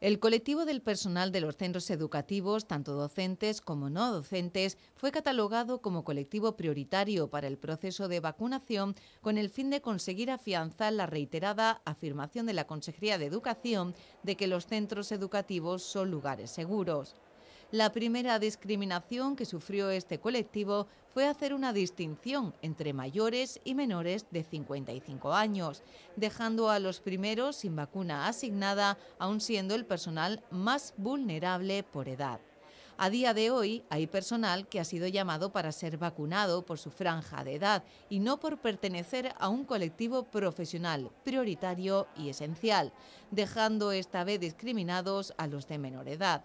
El colectivo del personal de los centros educativos, tanto docentes como no docentes, fue catalogado como colectivo prioritario para el proceso de vacunación con el fin de conseguir afianzar la reiterada afirmación de la Consejería de Educación de que los centros educativos son lugares seguros. La primera discriminación que sufrió este colectivo fue hacer una distinción entre mayores y menores de 55 años, dejando a los primeros sin vacuna asignada, aun siendo el personal más vulnerable por edad. A día de hoy hay personal que ha sido llamado para ser vacunado por su franja de edad y no por pertenecer a un colectivo profesional prioritario y esencial, dejando esta vez discriminados a los de menor edad.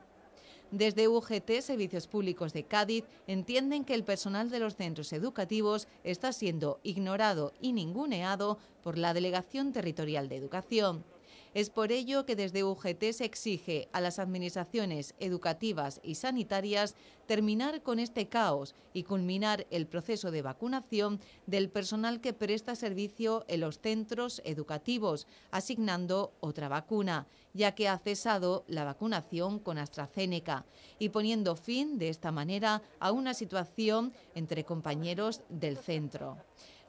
Desde UGT, Servicios Públicos de Cádiz, entienden que el personal de los centros educativos está siendo ignorado y ninguneado por la Delegación Territorial de Educación. Es por ello que desde UGT se exige a las administraciones educativas y sanitarias terminar con este caos y culminar el proceso de vacunación del personal que presta servicio en los centros educativos, asignando otra vacuna, ya que ha cesado la vacunación con AstraZeneca y poniendo fin de esta manera a una situación entre compañeros del centro.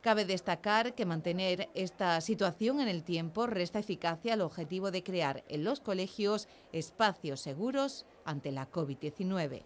Cabe destacar que mantener esta situación en el tiempo resta eficacia al objetivo de crear en los colegios espacios seguros ante la COVID-19.